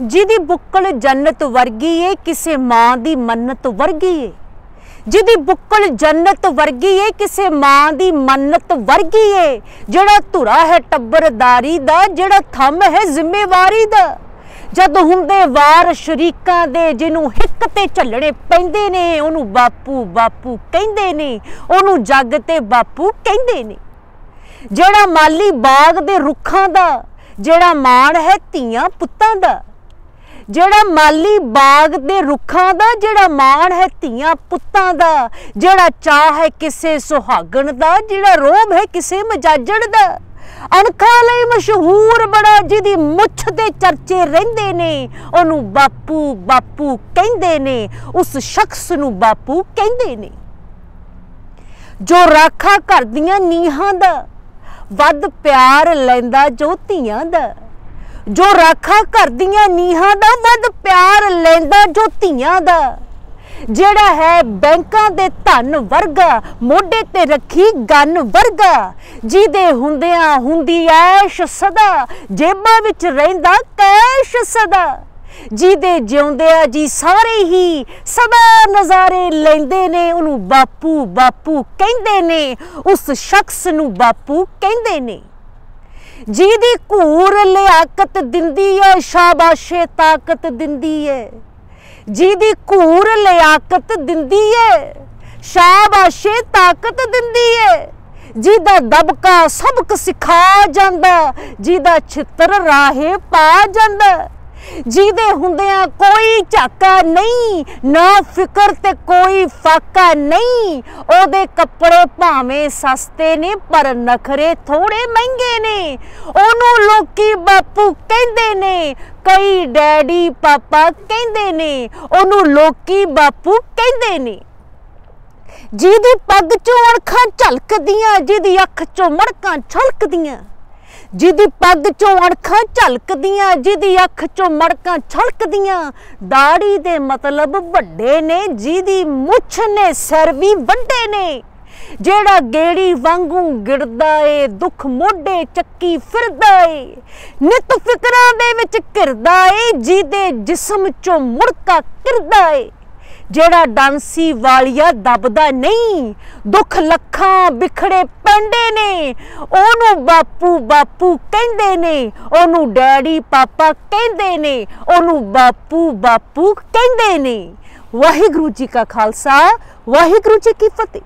ਜਿਹਦੀ ਬੁੱਕਲ ਜੰਨਤ ਵਰਗੀ ਏ, ਕਿਸੇ ਮਾਂ ਦੀ ਮੰਨਤ ਵਰਗੀ ਏ। ਜਿਹਦੀ ਬੁੱਕਲ ਜੰਨਤ ਵਰਗੀ ਏ, ਕਿਸੇ ਮਾਂ ਦੀ ਮੰਨਤ ਵਰਗੀ ਏ। ਜਿਹੜਾ ਧੁਰਾ ਹੈ ਟੱਬਰਦਾਰੀ ਦਾ, ਜਿਹੜਾ ਥੰਮ ਹੈ ਜ਼ਿੰਮੇਵਾਰੀ ਦਾ। ਜਦ ਹੁੰਦੇ ਵਾਰ ਸ਼ਰੀਕਾਂ ਦੇ, ਜਿਹਨੂੰ ਹਿੱਕ ਤੇ ਝੱਲਣੇ ਪੈਂਦੇ ਨੇ, ਉਹਨੂੰ ਬਾਪੂ ਬਾਪੂ ਕਹਿੰਦੇ ਨੇ, ਉਹਨੂੰ ਜੱਗ ਤੇ ਬਾਪੂ ਕਹਿੰਦੇ ਨੇ। ਜਿਹੜਾ ਮਾਲੀ ਬਾਗ ਦੇ ਰੁੱਖਾਂ ਦਾ, ਜਿਹੜਾ ਮਾਣ ਹੈ ਧੀਆਂ ਪੁੱਤਾਂ ਦਾ। ਜਿਹੜਾ ਮਾਲੀ ਬਾਗ ਦੇ ਰੁੱਖਾਂ ਦਾ, ਜਿਹੜਾ ਮਾਣ ਹੈ ਧੀਆਂ ਪੁੱਤਾਂ ਦਾ, ਜਿਹੜਾ ਚਾਹ ਹੈ ਕਿਸੇ ਸੁਹਾਗਣ ਦਾ, ਜਿਹੜਾ ਰੋਬ ਹੈ ਕਿਸੇ ਮਜਾਜਣ ਦਾ, ਅਣਖਾਂ ਲਈ ਮਸ਼ਹੂਰ ਬੜਾ ਜਿਹਦੀ ਮੁੱਛ ਦੇ ਚਰਚੇ ਰਹਿੰਦੇ ਨੇ, ਉਹਨੂੰ ਬਾਪੂ ਬਾਪੂ ਕਹਿੰਦੇ ਨੇ, ਉਸ ਸ਼ਖਸ ਨੂੰ ਬਾਪੂ ਕਹਿੰਦੇ ਨੇ। ਜੋ ਰਾਖਾ ਕਰਦੀਆਂ ਨੀਹਾਂ ਦਾ, ਵੱਧ ਪਿਆਰ ਲੈਂਦਾ ਜੋ ਧੀਆਂ ਦਾ। ਜੋ ਰਾਖਾ ਕਰਦੀਆਂ ਨੀਹਾਂ ਦਾ ਵੱਧ ਪਿਆਰ ਲੈਂਦਾ ਜੋ ਧੀਆਂ ਦਾ। ਜਿਹੜਾ ਹੈ ਬੈਂਕਾਂ ਦੇ ਧਨ ਵਰਗਾ, ਮੋਢੇ ਤੇ ਰੱਖੀ ਗਨ ਵਰਗਾ, ਜਿਹਦੇ ਹੁੰਦਿਆਂ ਹੁੰਦੀ ਐਸ਼ ਸਦਾ, ਜੇਬਾਂ ਵਿੱਚ ਰਹਿੰਦਾ ਕੈਸ਼ ਸਦਾ, ਜਿਹਦੇ ਜਿਉਂਦਿਆਂ ਜੀ ਸਾਰੇ ਹੀ ਸਦਾ ਨਜ਼ਾਰੇ ਲੈਂਦੇ ਨੇ, ਉਹਨੂੰ ਬਾਪੂ ਬਾਪੂ ਕਹਿੰਦੇ ਨੇ, ਉਸ ਸ਼ਖਸ ਨੂੰ ਬਾਪੂ ਕਹਿੰਦੇ ਨੇ। ਜਿਹਦੀ ਘੂਰ ਲਿਆਕਤ ਦਿੰਦੀ ਏ, ਸ਼ਾਬਾਸ਼ੇ ਤਾਕਤ ਦਿੰਦੀ ਏ। ਜਿਹਦੀ ਘੂਰ ਲਿਆਕਤ ਦਿੰਦੀ ਏ, ਸ਼ਾਬਾਸ਼ੇ ਤਾਕਤ ਦਿੰਦੀ ਏ। ਜਿਹਦਾ ਦਬਕਾ ਸਬਕ ਸਿਖਾ ਜਾਂਦਾ, ਜਿਹਦਾ ਛਿੱਤਰ ਰਾਹੇ ਪਾ ਜਾਂਦਾ ਜਿਹਦੇ ਹੁੰਦਿਆਂ ਕੋਈ ਝਾਕਾ ਨਹੀਂ, ਨਾ ਫਿਕਰ ਤੇ ਕੋਈ ਫਾਕਾ ਨਹੀਂ। ਉਹਦੇ ਕੱਪੜੇ ਭਾਵੇਂ ਸਸਤੇ ਨੇ, ਪਰ ਨਖਰੇ ਥੋੜੇ ਮਹਿੰਗੇ ਨੇ। ਉਹਨੂੰ ਲੋਕੀ ਬਾਪੂ ਕਹਿੰਦੇ ਨੇ, ਕਈ ਡੈਡੀ ਪਾਪਾ ਕਹਿੰਦੇ ਨੇ, ਉਹਨੂੰ ਲੋਕੀ ਬਾਪੂ ਕਹਿੰਦੇ ਨੇ। ਜਿਹਦੀ ਪੱਗ ਚੋਂ ਅਣਖਾਂ ਝਲਕਦੀਆਂ, ਜਿਹਦੀ ਅੱਖ ਚੋਂ ਮੜਕਾਂ ਛਲਕਦੀਆਂ ਜਿਹਦੀ ਪੱਗ ਚੋਂ ਅਣਖਾਂ ਝਲਕਦੀਆਂ, ਜਿਹਦੀ ਅੱਖ ਚੋਂ ਮੜਕਾਂ ਛਲਕਦੀਆਂ। ਦਾੜੀ ਦੇ ਮਤਲਬ ਵੱਡੇ ਨੇ, ਜਿਹਦੀ ਮੁੱਛ ਨੇ, ਸਿਰ ਵੀ ਵੱਡੇ ਨੇ। ਜਿਹੜਾ ਗੇੜੀ ਵਾਂਗੂ ਗਿਰਦਾ ਏ, ਦੁੱਖ ਮੋਢੇ ਚੱਕੀ ਫਿਰਦਾ ਏ। ਨਿਤ ਫਿਕਰਾਂ ਦੇ ਵਿੱਚ ਘਿਰਦਾ ਏ, ਜਿਹਦੇ ਜਿਸਮ ਚੋਂ ਮੁੜਕਾ ਕਿਰਦਾ ਏ। ਜਿਹੜਾ ਡਾਂਸੀ ਵਾਲੀਆ ਦਬਦਾ ਨਹੀਂ, ਦੁੱਖ ਲੱਖਾਂ ਵਿਖੜੇ ਪੈਂਦੇ ਨੇ। ਉਹਨੂੰ ਬਾਪੂ ਬਾਪੂ ਕਹਿੰਦੇ ਨੇ, ਉਹਨੂੰ ਡੈਡੀ ਪਾਪਾ ਕਹਿੰਦੇ ਨੇ, ਉਹਨੂੰ ਬਾਪੂ ਬਾਪੂ ਕਹਿੰਦੇ ਨੇ। ਵਾਹਿਗੁਰੂ ਜੀ ਕਾ ਖਾਲਸਾ, ਵਾਹਿਗੁਰੂ ਜੀ ਕੀ ਫਤਿਹ।